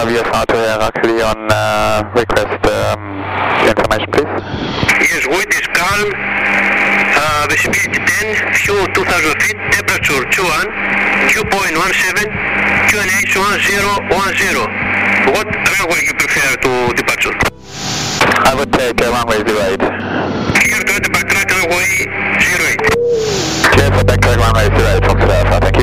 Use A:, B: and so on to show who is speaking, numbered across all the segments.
A: Alpha VFR to Heraklion, uh, request um, information please.
B: Yes, wind is calm, uh, visibility 10, fuel 2000 feet, temperature 21, dew point 17, QNH 1010. What runway you prefer to departure?
A: I would take uh, runway 08.
B: Here to the backtrack runway 08.
A: Clear for backtrack runway 08 from Alpha, thank you.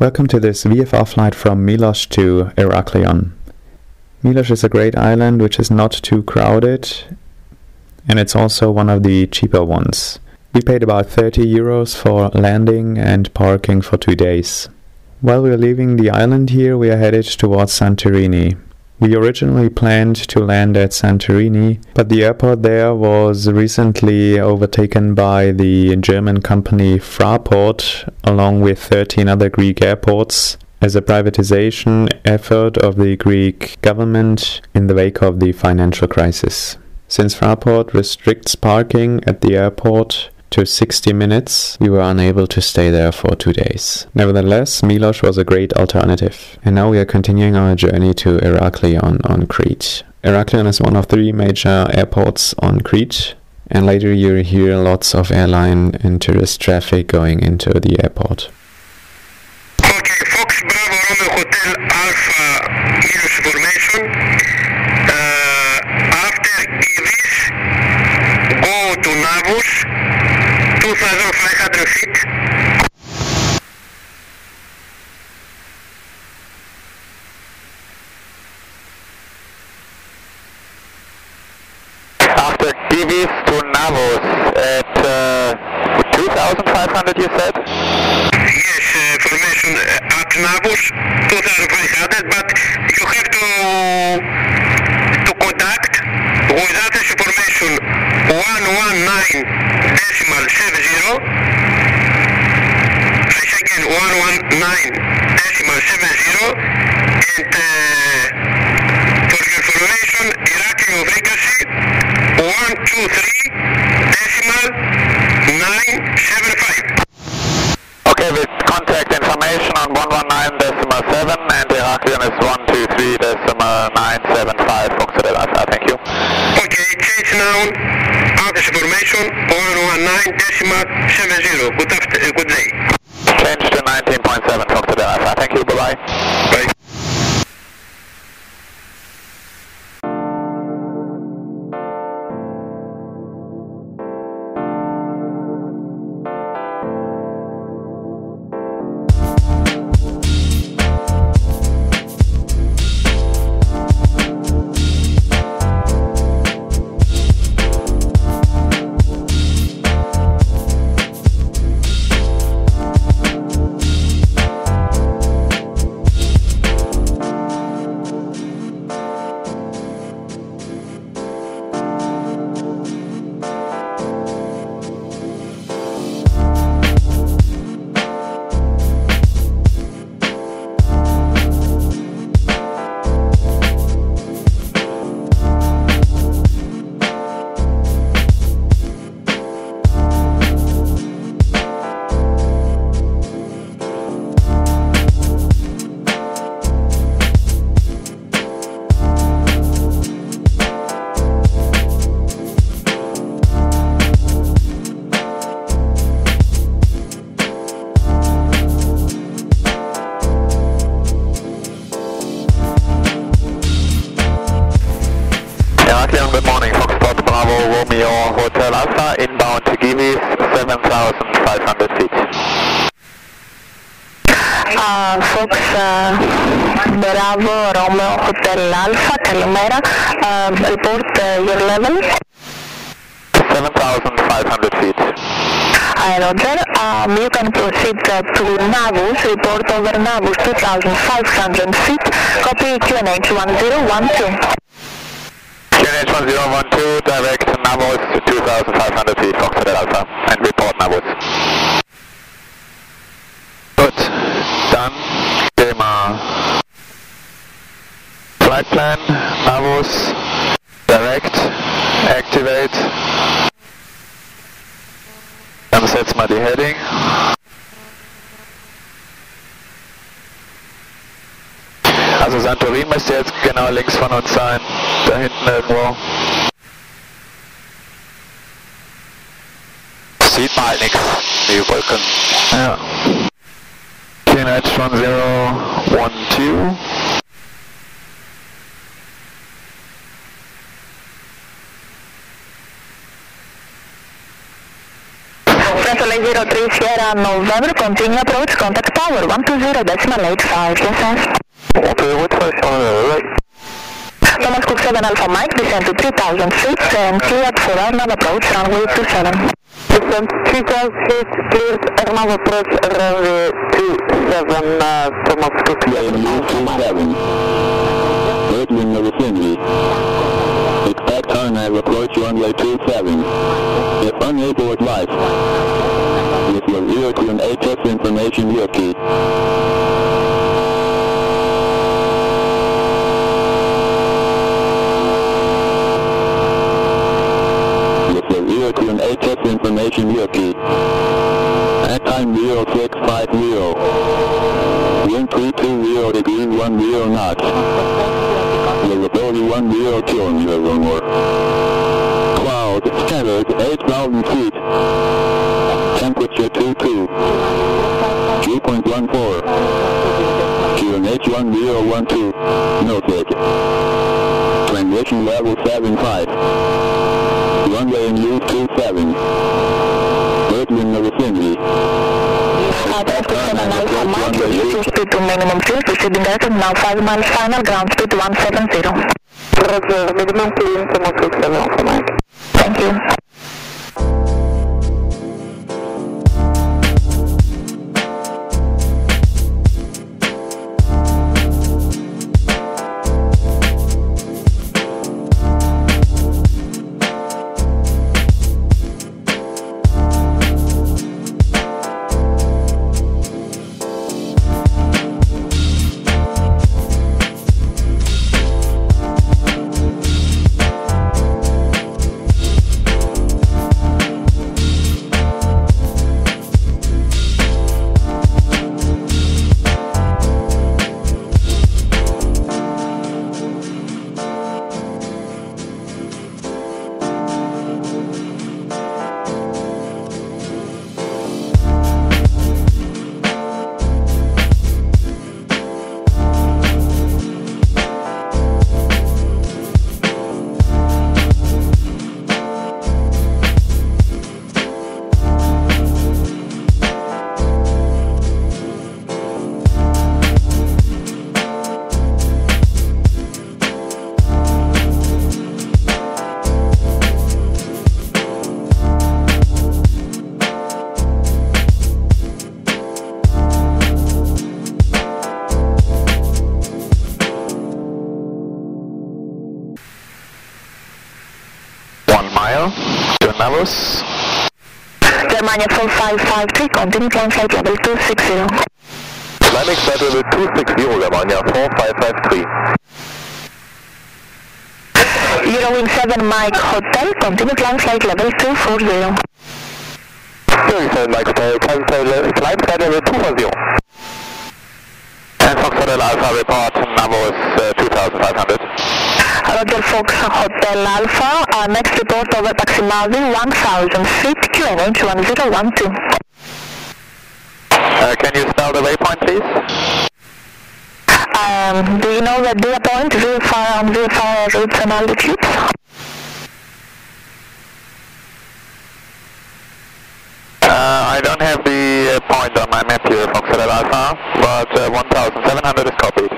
C: Welcome to this VFR flight from Milos to Heraklion. Milos is a great island which is not too crowded and it's also one of the cheaper ones. We paid about 30 euros for landing and parking for two days. While we're leaving the island here, we are headed towards Santorini. We originally planned to land at Santorini, but the airport there was recently overtaken by the German company Fraport, along with 13 other Greek airports, as a privatization effort of the Greek government in the wake of the financial crisis. Since Fraport restricts parking at the airport to 60 minutes, we were unable to stay there for two days. Nevertheless, Milos was a great alternative. And now we are continuing our journey to Heraklion on Crete. Heraklion is one of three major airports on Crete, and later you'll hear lots of airline and tourist traffic going into the airport.
B: Okay, Fox Bravo Romeo Hotel Alpha Minus formation. Uh, after Ibis, go to Navus, 2,500 feet.
A: Mr. Givis to Navos at uh, 2,500 you said?
B: Yes, uh, formation uh, at Navos 2500, but you have to contact with Athens information 119 decimal 70. I say again 119 decimal 70 and uh, for your information Iraklio frequency 123 decimal 975.
A: Okay, with contact information on 119 decimal 7 and Heraklion is 123 decimal 975 Foxtrot Alpha, thank you.
B: Okay, change now. Athens information 119 decimal 70. Good, after,
A: Romeo Hotel Alpha, Calimera, um,
D: uh, report uh, your level.
A: 7,500 feet.
D: Hi Roger, um, you can proceed uh, to Navus, report over Navus 2,500 feet, copy QNH 1012.
A: QNH 1012, direct Navus 2,500 feet, Hotel Alpha, and report Navus. Flight plan, Navos, direct, activate. Dann setzen wir die Heading. Also Santorin müsste jetzt genau links von uns sein. Da hinten irgendwo. Sieht man halt nichts. Die Wolken. Ja. QNH 1012.
D: Central 03 Sierra November. Continue approach. Contact tower 120 decimal 85. Yes, sir.
A: Okay, what was on the right?
D: Thomas Cook 7 Alpha Mike, descend to 3000 feet and cleared for RNAV approach runway 27.
E: Descent 3000 feet, cleared RNAV approach runway 27, uh, Thomas Cook 7.
F: 27. Earthling of vicinity. Expect RNAV approach runway 27. If unable with life, with your zero to an HS information Yuki. With your zero to an HS information Yuki. At time 0650. Wind 320 degrees 10 knots. Visibility 10 kilometer or more. Clouds scattered 8,000 feet. Temperature 22. 2.14. QNH 1012. Noted. Transition level 75. Runway in use 27. Earthling the vicinity.
D: Thomas Cook 7 Alpha Mike, reduce speed to minimum fuel, proceeding direct now 5 miles final, ground speed 170.
E: Roger, minimum clearance, Thomas Cook 7
D: 4553, continue climb flight level 260.
G: Climbing flight level 260, Germania 4553.
D: Eurowing 7 Mike Hotel, continue climb flight level 240.
G: 37 Mike Hotel, climb flight level, climb flight level 240.
A: And Fox Hotel Alpha report Navus uh, 2500.
D: Roger Fox Hotel Alpha, uh, next report over Taximavi 1000 feet, QNH 1012.
A: Uh, can you spell the waypoint, please?
D: Um, do you know the Dia point, VFR on VFR routes and altitudes?
A: Uh, I don't have the uh, point on my map here, Fox Alpha, but uh, 1700 is copied.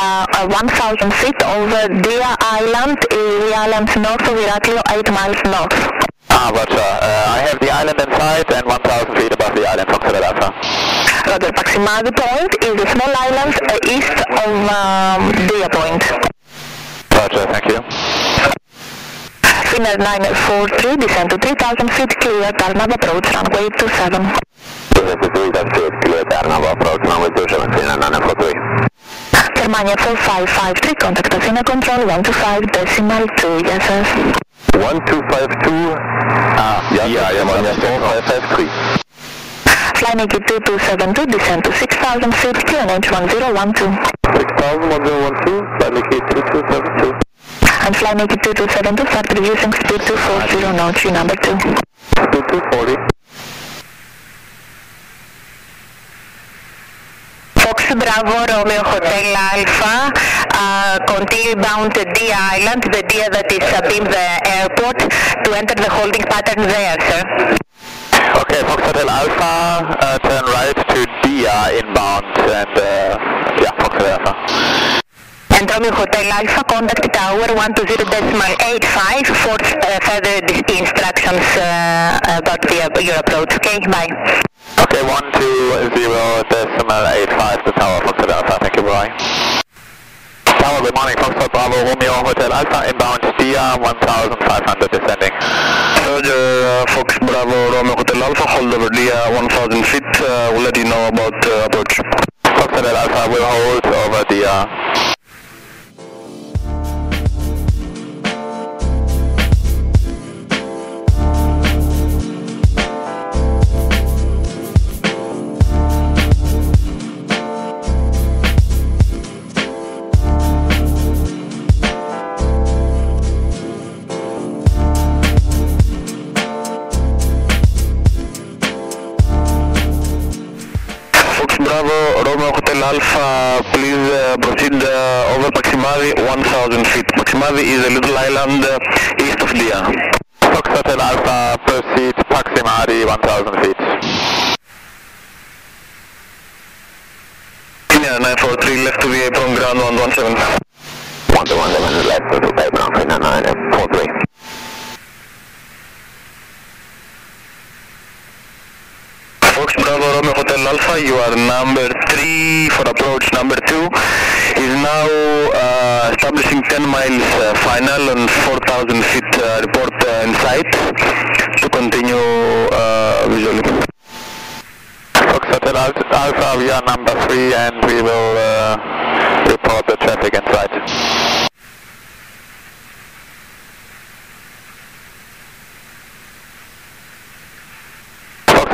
D: Uh, uh, 1000 feet over Dia Island, is the island north of Iraklio, 8 miles north.
A: Ah, roger. Uh, I have the island in sight and 1000 feet above the island, Fox Hotel Alpha.
D: Roger, Taximavi Point is a small island uh, east of um, Dia Point.
A: Roger, thank you.
D: Finnair 943, descend to 3000 feet, clear, Tarnav approach, runway 27.
G: 253, that's it, clear, Tarnava approach, runway 27, 943.
D: Germania 4553, contact Athena control 125 decimal 2, yes sir.
G: 1252,
A: Ah,
G: yeah,
A: yeah,
G: Germania
A: yeah,
G: 4553.
D: Fly Niki 2272, descend to 6000 feet, QNH 1012.
G: 6000, 1012, flight Nikki 2272.
D: And Fly Niki 2272, start reducing speed to 40 knots, G number 2.
G: 2240.
D: Fox Bravo Romeo Hotel Alpha, uh, continue bound to D Island, the deer that is above the airport, to enter the holding pattern there, sir.
A: Okay, Fox Hotel Alpha, uh, turn right to Dia inbound and, uh, yeah, Fox Hotel Alpha.
D: And Romeo Hotel Alpha, contact tower 120.85 for uh, further instructions uh, about the, your approach, okay? Bye.
A: Okay, 120 decimal 85 to Tower Fox Alpha, thank you, bye. Tower, good morning, Foxtrot Bravo, Romeo Hotel Alpha, inbound Dia, 1500 descending.
G: Roger, uh, Fox Bravo Romeo Hotel Alpha, hold over Dia 1000 feet, uh, we'll let you know about uh, approach.
A: Fox Hotel Alpha will hold over Dia.
G: 117. 117 left to the apron, Kenya 943. Fox Bravo Romeo Hotel Alpha, you are number 3 for approach number 2 is now uh, establishing 10 miles uh, final on 4000 feet uh, report uh, in sight to continue visually.
A: Fox Hotel Alpha, we are number 3 and we will uh, report the traffic in sight.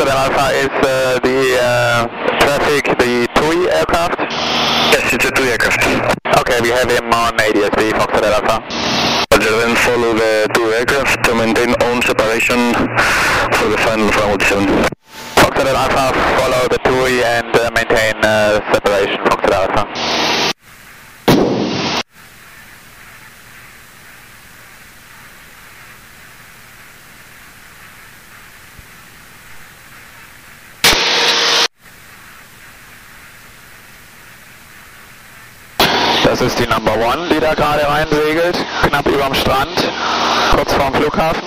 A: Alpha is uh, the uh, traffic, the TUI aircraft?
G: Yes, it's a TUI aircraft.
A: Okay, we have him on ADSB, Fox Hotel Alpha.
G: Roger, then follow the TUI aircraft to maintain own separation for the final runway 7.
A: Fox Hotel Alpha, follow the TUI and uh, maintain uh, separation, Fox Hotel Alpha. Ist die Number One, die da gerade reinsegelt, knapp überm Strand, kurz vorm Flughafen.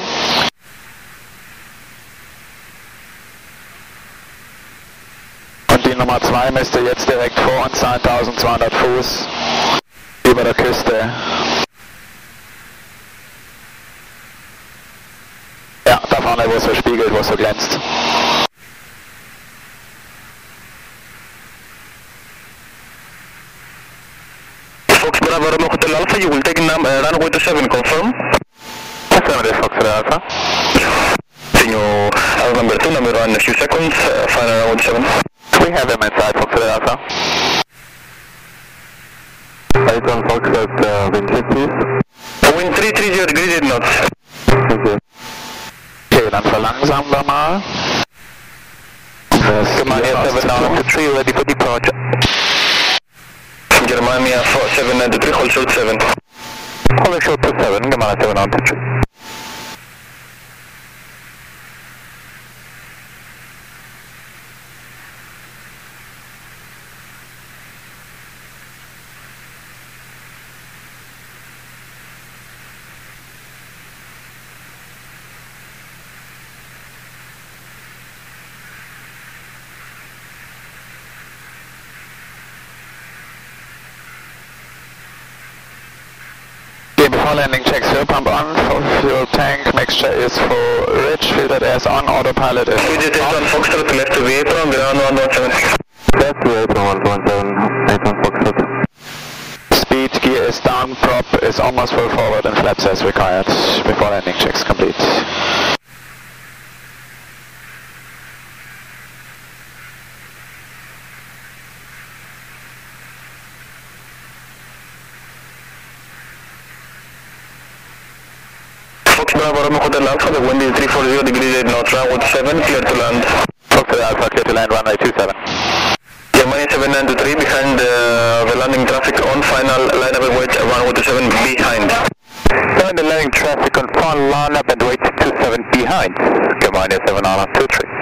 A: Und die Nummer 2 müsste jetzt direkt vor uns sein, 1200 Fuß über der Küste. vorne, wo es so spiegelt, wo es so glänzt.
G: Alpha, you will take uh, runway 27, confirm?
A: Affirmative, Fox Alpha.
G: Senor house number 2, number 1 in a few seconds, uh, final runway 27.
A: We have him inside, Fox Alpha.
H: Right on Fox at uh, wind chill, please.
G: Wind 330 degrees knots.
H: Thank you.
A: Okay, dann verlangsamen wir mal. Das
G: Germania 793, ready for departure. Germania 793, hold short 7.
A: Hold short to 7, Germania 793. Okay, before landing checks fuel pump on, full fuel tank mixture is full rich, filtered air is on, autopilot is
G: We just on Foxtrot left to the apron, ground 1176.
H: Left to apron 117, 8 on Fox at.
A: Speed gear is down, prop is almost full forward and flaps as required before landing checks complete.
G: Fox Bravo Romeo Hotel Alpha, the wind is 340 degrees 8 knots, runway 7, clear to land.
A: Fox Alpha, clear to land runway 27.
G: Germania 793 behind uh, the landing traffic on final line up and wait runway 27 behind.
A: Find the landing traffic on final line up and wait 27 behind. Germania 7 on 23.